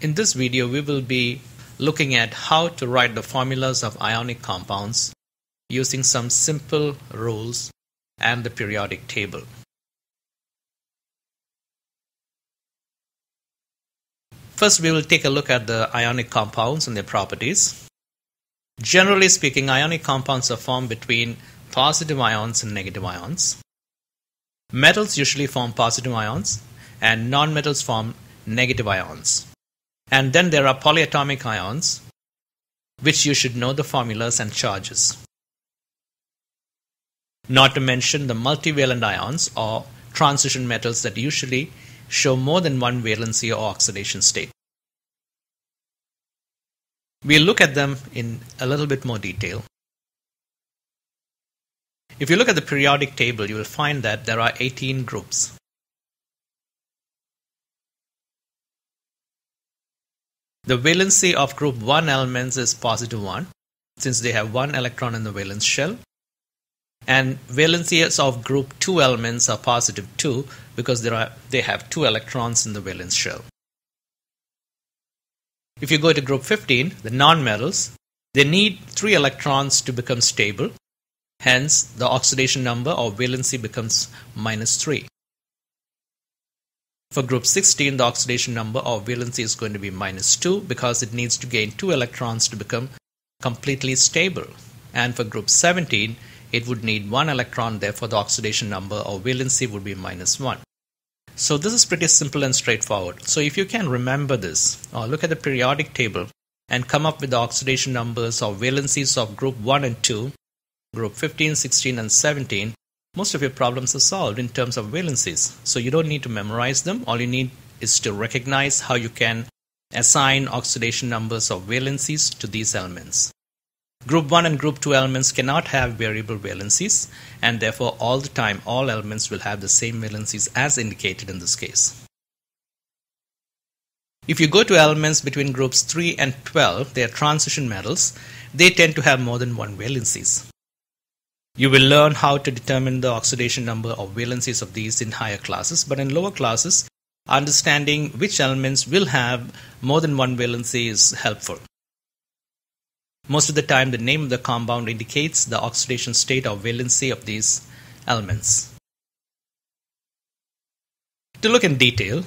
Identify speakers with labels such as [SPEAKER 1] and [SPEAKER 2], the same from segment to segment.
[SPEAKER 1] In this video, we will be looking at how to write the formulas of ionic compounds using some simple rules and the periodic table. First, we will take a look at the ionic compounds and their properties. Generally speaking, ionic compounds are formed between positive ions and negative ions. Metals usually form positive ions, and nonmetals form negative ions. And then there are polyatomic ions, which you should know the formulas and charges. Not to mention the multivalent ions or transition metals that usually show more than one valency or oxidation state. We'll look at them in a little bit more detail. If you look at the periodic table, you will find that there are 18 groups. The valency of group 1 elements is positive 1 since they have one electron in the valence shell and valencies of group 2 elements are positive 2 because there are, they have two electrons in the valence shell. If you go to group 15, the nonmetals, they need 3 electrons to become stable. Hence, the oxidation number or valency becomes minus 3. For group 16, the oxidation number or valency is going to be minus 2 because it needs to gain 2 electrons to become completely stable. And for group 17, it would need 1 electron, therefore the oxidation number or valency would be minus 1. So this is pretty simple and straightforward. So if you can remember this, or look at the periodic table and come up with the oxidation numbers or valencies of group 1 and 2, group 15, 16 and 17, most of your problems are solved in terms of valencies. So you don't need to memorize them. All you need is to recognize how you can assign oxidation numbers or valencies to these elements. Group 1 and group 2 elements cannot have variable valencies and therefore all the time all elements will have the same valencies as indicated in this case. If you go to elements between groups 3 and 12, they are transition metals, they tend to have more than one valencies. You will learn how to determine the oxidation number or valencies of these in higher classes, but in lower classes, understanding which elements will have more than one valency is helpful. Most of the time, the name of the compound indicates the oxidation state or valency of these elements. To look in detail,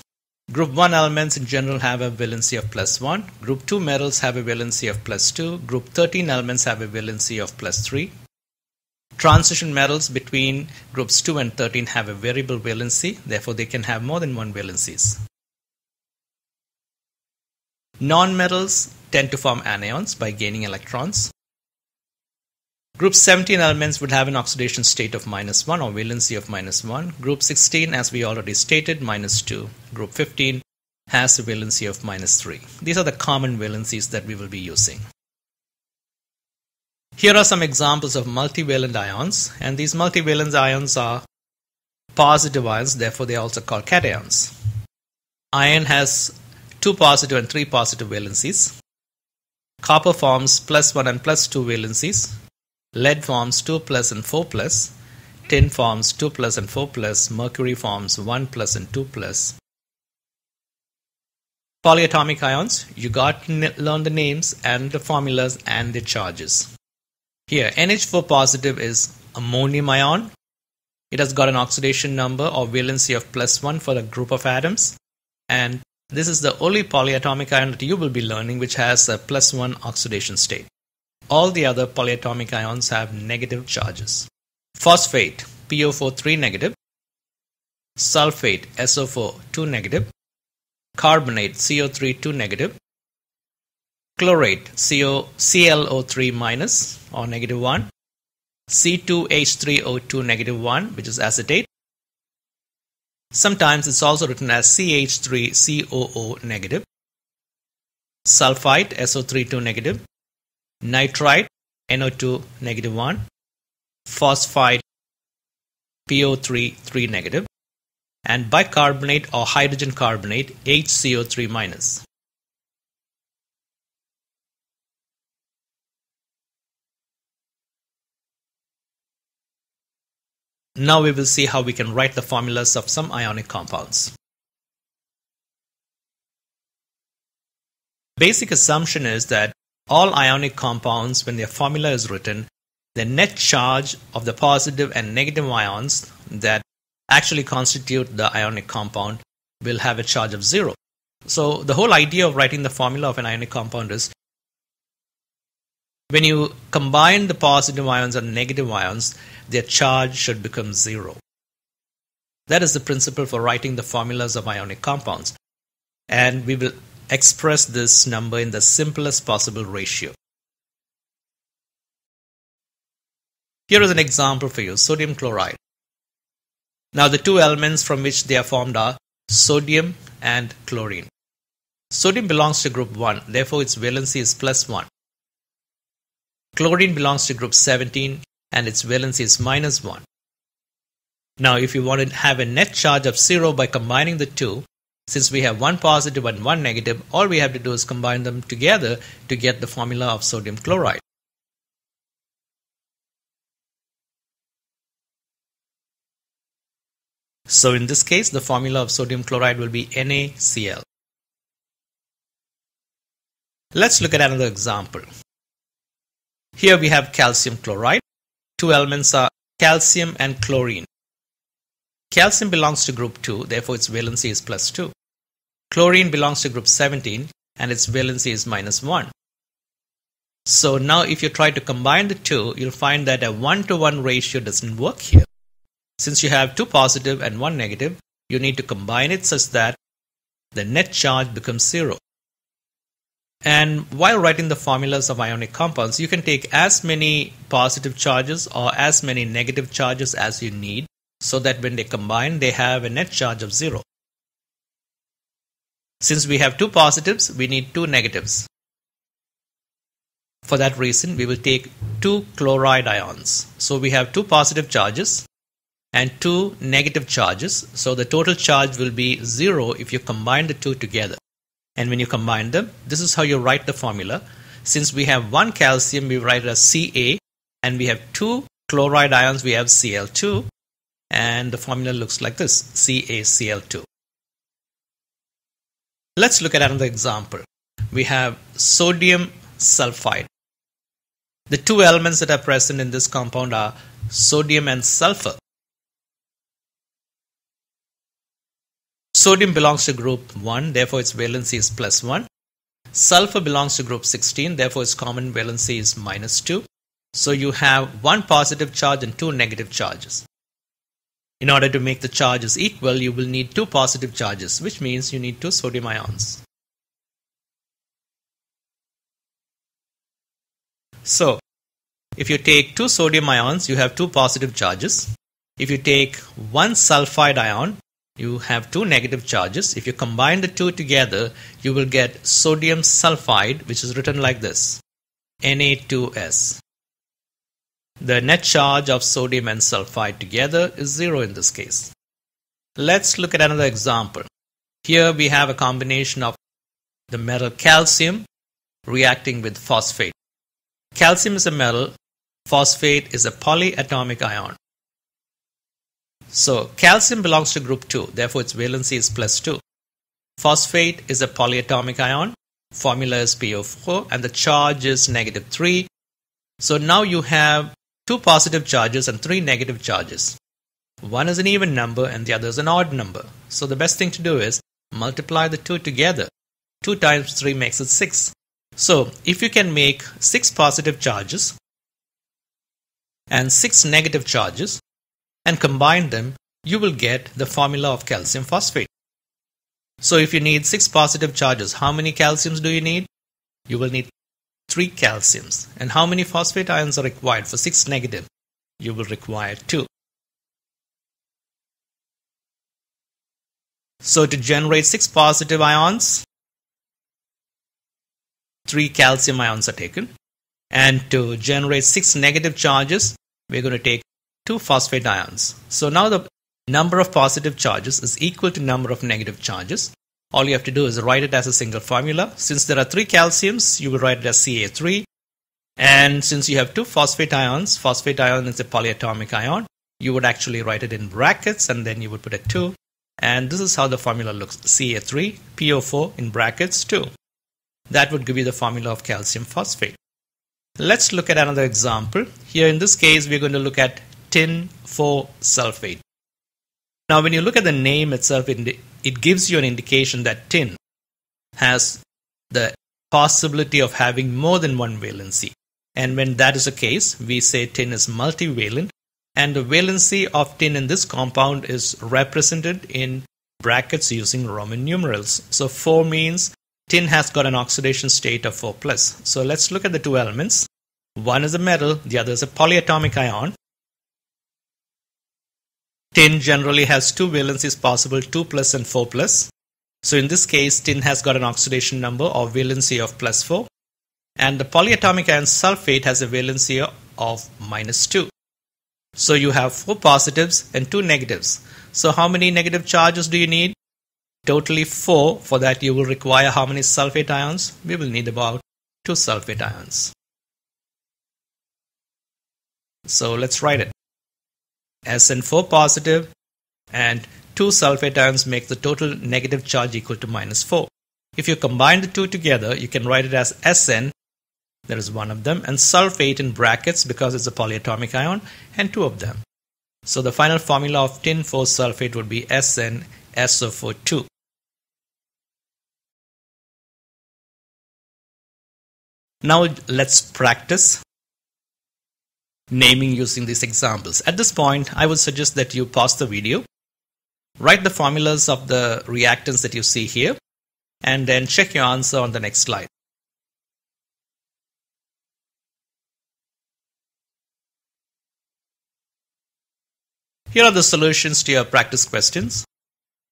[SPEAKER 1] Group 1 elements in general have a valency of plus 1. Group 2 metals have a valency of plus 2. Group 13 elements have a valency of plus 3. Transition metals between groups 2 and 13 have a variable valency, therefore they can have more than one valencies. Nonmetals tend to form anions by gaining electrons. Group 17 elements would have an oxidation state of minus 1 or valency of minus 1. Group 16, as we already stated, minus 2. Group 15 has a valency of minus 3. These are the common valencies that we will be using. Here are some examples of multivalent ions, and these multivalent ions are positive ions, therefore they are also called cations. Iron has two positive and three positive valencies. Copper forms plus 1 and plus 2 valencies. Lead forms 2 plus and 4 plus. Tin forms 2 plus and 4 plus. Mercury forms 1 plus and 2 plus. Polyatomic ions, you got to learn the names and the formulas and the charges. Here, NH4 positive is ammonium ion. It has got an oxidation number or valency of plus 1 for a group of atoms. And this is the only polyatomic ion that you will be learning which has a plus 1 oxidation state. All the other polyatomic ions have negative charges. Phosphate, PO4 3 negative. Sulfate, SO4 2 negative. Carbonate, CO3 2 negative chlorate CO, ClO3 minus or negative 1, C2H3O2 negative 1 which is acetate. Sometimes it's also written as CH3COO negative, sulfite SO3 2 negative, nitrite NO2 negative 1, phosphite PO3 3 negative, and bicarbonate or hydrogen carbonate HCO3 minus. Now we will see how we can write the formulas of some ionic compounds. basic assumption is that all ionic compounds, when their formula is written, the net charge of the positive and negative ions that actually constitute the ionic compound will have a charge of zero. So the whole idea of writing the formula of an ionic compound is when you combine the positive ions and negative ions, their charge should become zero. That is the principle for writing the formulas of ionic compounds. And we will express this number in the simplest possible ratio. Here is an example for you, sodium chloride. Now the two elements from which they are formed are sodium and chlorine. Sodium belongs to group 1, therefore its valency is plus 1. Chlorine belongs to group 17 and its valency is minus 1. Now if you want to have a net charge of 0 by combining the two, since we have one positive and one negative, all we have to do is combine them together to get the formula of sodium chloride. So in this case, the formula of sodium chloride will be NaCl. Let's look at another example. Here we have calcium chloride. Two elements are calcium and chlorine. Calcium belongs to group 2, therefore its valency is plus 2. Chlorine belongs to group 17 and its valency is minus 1. So now if you try to combine the two, you'll find that a 1 to 1 ratio doesn't work here. Since you have two positive and one negative, you need to combine it such that the net charge becomes zero. And while writing the formulas of ionic compounds, you can take as many positive charges or as many negative charges as you need so that when they combine, they have a net charge of zero. Since we have two positives, we need two negatives. For that reason, we will take two chloride ions. So we have two positive charges and two negative charges. So the total charge will be zero if you combine the two together. And when you combine them, this is how you write the formula. Since we have one calcium, we write it as Ca, and we have two chloride ions, we have Cl2, and the formula looks like this CaCl2. Let's look at another example. We have sodium sulfide. The two elements that are present in this compound are sodium and sulfur. Sodium belongs to group 1, therefore its valency is plus 1. Sulfur belongs to group 16, therefore its common valency is minus 2. So you have one positive charge and two negative charges. In order to make the charges equal, you will need two positive charges, which means you need two sodium ions. So, if you take two sodium ions, you have two positive charges. If you take one sulfide ion, you have two negative charges. If you combine the two together, you will get sodium sulfide, which is written like this Na2S. The net charge of sodium and sulfide together is zero in this case. Let's look at another example. Here we have a combination of the metal calcium reacting with phosphate. Calcium is a metal, phosphate is a polyatomic ion. So calcium belongs to group 2, therefore its valency is plus 2. Phosphate is a polyatomic ion, formula is PO4 and the charge is negative 3. So now you have two positive charges and three negative charges. One is an even number and the other is an odd number. So the best thing to do is multiply the two together. 2 times 3 makes it 6. So if you can make 6 positive charges and 6 negative charges, and combine them, you will get the formula of calcium phosphate. So if you need 6 positive charges, how many calciums do you need? You will need 3 calciums. And how many phosphate ions are required for 6 negative? You will require 2. So to generate 6 positive ions, 3 calcium ions are taken. And to generate 6 negative charges, we're going to take two phosphate ions. So now the number of positive charges is equal to number of negative charges. All you have to do is write it as a single formula. Since there are three calciums, you will write it as Ca3. And since you have two phosphate ions, phosphate ion is a polyatomic ion, you would actually write it in brackets and then you would put a 2. And this is how the formula looks Ca3, PO4 in brackets 2. That would give you the formula of calcium phosphate. Let's look at another example. Here in this case, we're going to look at tin 4 sulfate. Now, when you look at the name itself, it gives you an indication that tin has the possibility of having more than one valency. And when that is the case, we say tin is multivalent. And the valency of tin in this compound is represented in brackets using Roman numerals. So 4 means tin has got an oxidation state of 4 plus. So let's look at the two elements. One is a metal, the other is a polyatomic ion. Tin generally has two valencies possible, 2 plus and 4 plus. So in this case, tin has got an oxidation number or valency of plus 4 and the polyatomic ion sulfate has a valency of minus 2. So you have 4 positives and 2 negatives. So how many negative charges do you need? Totally 4. For that you will require how many sulfate ions? We will need about 2 sulfate ions. So let's write it. SN4 positive and 2 sulfate ions make the total negative charge equal to minus 4. If you combine the two together, you can write it as Sn, there is one of them, and sulfate in brackets because it's a polyatomic ion, and two of them. So the final formula of tin 4 sulfate would be Sn SO42. Now let's practice naming using these examples. At this point, I would suggest that you pause the video Write the formulas of the reactants that you see here and then check your answer on the next slide. Here are the solutions to your practice questions.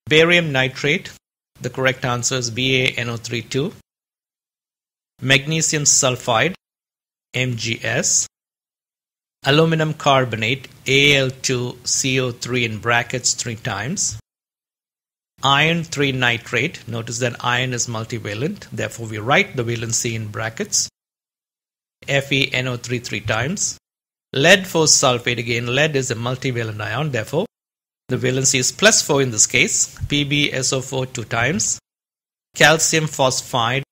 [SPEAKER 1] Barium nitrate, the correct answer is BaNO32. Magnesium sulfide, MgS aluminum carbonate Al2CO3 in brackets three times. Iron 3 nitrate, notice that iron is multivalent, therefore we write the valency in brackets. FeNO3 three times. Lead 4 sulfate, again lead is a multivalent ion, therefore the valency is plus 4 in this case. PbSO4 two times. Calcium phosphide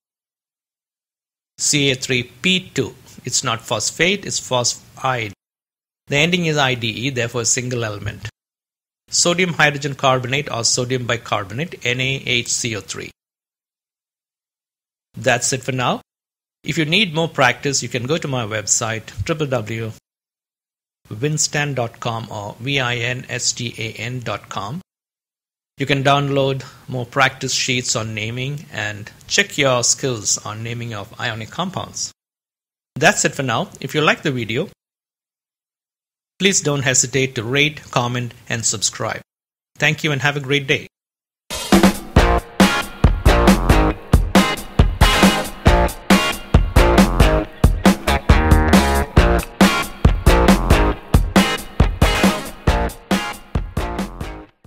[SPEAKER 1] Ca3P2. It's not phosphate, it's phosphide. The ending is IDE, therefore a single element. Sodium hydrogen carbonate or sodium bicarbonate, NaHCO3. That's it for now. If you need more practice, you can go to my website www.vinstan.com or vinstan.com. You can download more practice sheets on naming and check your skills on naming of ionic compounds. That's it for now. If you like the video, Please don't hesitate to rate, comment, and subscribe. Thank you and have a great day.